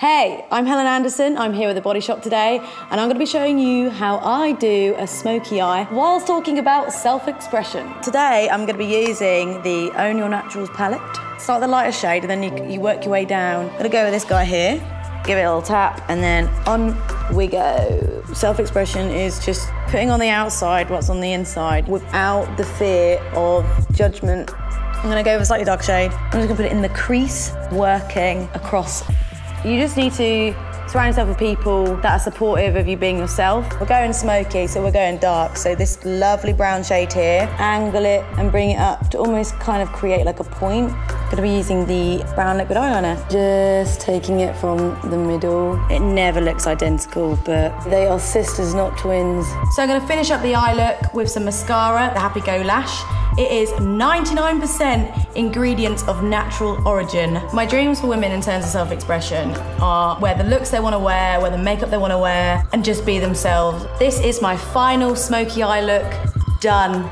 Hey, I'm Helen Anderson. I'm here with the Body Shop today, and I'm going to be showing you how I do a smoky eye whilst talking about self-expression. Today, I'm going to be using the Own Your Naturals palette. Start the lighter shade, and then you, you work your way down. I'm going to go with this guy here, give it a little tap, and then on we go. Self-expression is just putting on the outside what's on the inside without the fear of judgment. I'm going to go with a slightly dark shade. I'm just going to put it in the crease, working across you just need to surround yourself with people that are supportive of you being yourself. We're going smoky, so we're going dark. So this lovely brown shade here, angle it and bring it up to almost kind of create like a point. Gonna be using the brown liquid eyeliner. Just taking it from the middle. It never looks identical, but they are sisters, not twins. So I'm gonna finish up the eye look with some mascara, the Happy Go Lash. It is 99% ingredients of natural origin. My dreams for women in terms of self expression are wear the looks they want to wear, wear the makeup they want to wear, and just be themselves. This is my final smoky eye look. Done.